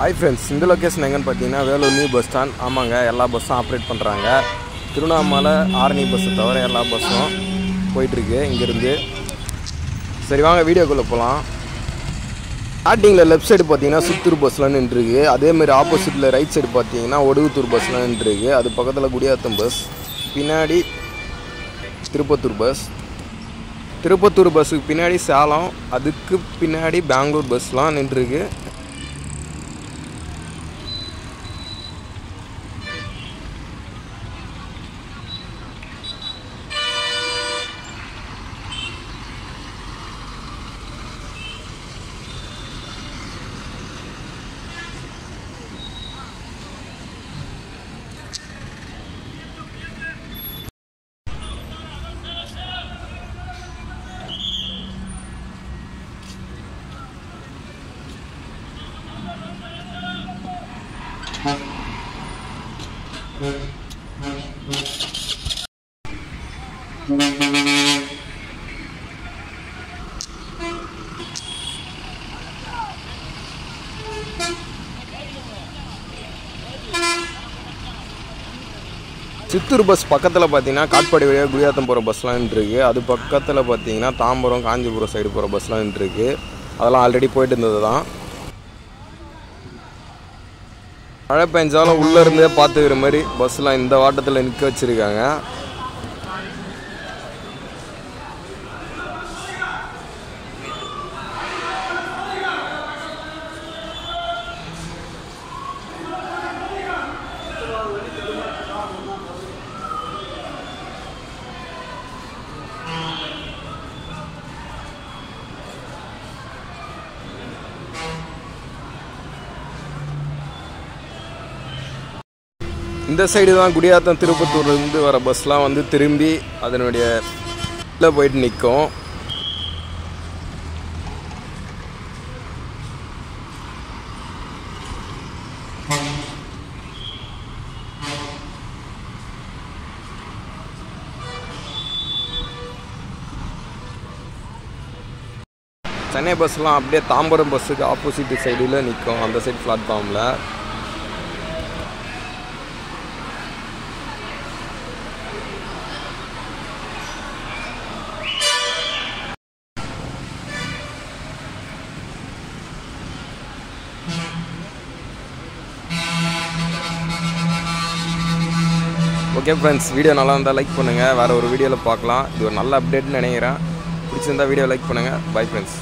Hi friends இந்த location எங்கன்னு பார்த்தீங்கன்னா வேலூர் நியூ பஸ் ஸ்டாண்ட் ஆமாங்க எல்லா பஸ்ஸும் ஆப்ரேட் பண்ணுறாங்க திருவண்ணாமலை ஆரணி பஸ்ஸை தவிர எல்லா பஸ்ஸும் போயிட்டுருக்கு இங்கேருந்து. சரி வாங்க வீடியோக்குள்ளே போகலாம் ஸ்டார்டிங்கில் லெஃப்ட் சைடு பார்த்தீங்கன்னா சித்தூர் பஸ்லாம் நின்றுருக்கு. அதேமாதிரி ஆப்போசிட்டில் ரைட் சைடு பார்த்தீங்கன்னா ஒடுகுத்தூர் பஸ்லாம் நின்றுருக்கு. அது பக்கத்தில் குடியாத்தம் பஸ் பின்னாடி திருப்பத்தூர் பஸ் திருப்பத்தூர் பஸ்ஸுக்கு பின்னாடி சேலம். அதுக்கு பின்னாடி பெங்களூர் பஸ்லாம் நின்றுருக்கு. சித்தூர் பஸ் பக்கத்தில் பார்த்தீங்கன்னா காட்பாடி வழியாக குடியாத்தம் போகிற பஸ்லாம் இருக்குது அது பக்கத்தில் பார்த்தீங்கன்னா தாம்பரம் காஞ்சிபுரம் சைடு போகிற பஸ்லாம் இருக்குது அதெல்லாம் ஆல்ரெடி போயிட்டு இருந்தது தான் மழை பெஞ்சாலும் உள்ளே இருந்தே பார்த்துக்கிற மாதிரி பஸ்லாம் இந்த வாட்டத்தில் நிற்க வச்சுருக்காங்க. இந்த சைடு தான் குடியாத்தம் திருப்பத்தூர்லேருந்து வர பஸ்லாம் வந்து திரும்பி அதனுடைய இதில் போயிட்டு நிற்கும் சென்னை பஸ்லாம் அப்படியே தாம்பரம் பஸ்ஸுக்கு ஆப்போசிட் சைடில் நிற்கும் அந்த சைடு பிளாட்ஃபார்மில் ஓகே ஃப்ரெண்ட்ஸ் வீடியோ நல்லா இருந்தால் லைக் பண்ணுங்கள் வேறு ஒரு வீடியோவில் பார்க்கலாம். இது ஒரு நல்ல அப்டேட்னு நினைக்கிறேன். பிடிச்சிருந்தா வீடியோ லைக் பண்ணுங்கள் பை ஃப்ரெண்ட்ஸ்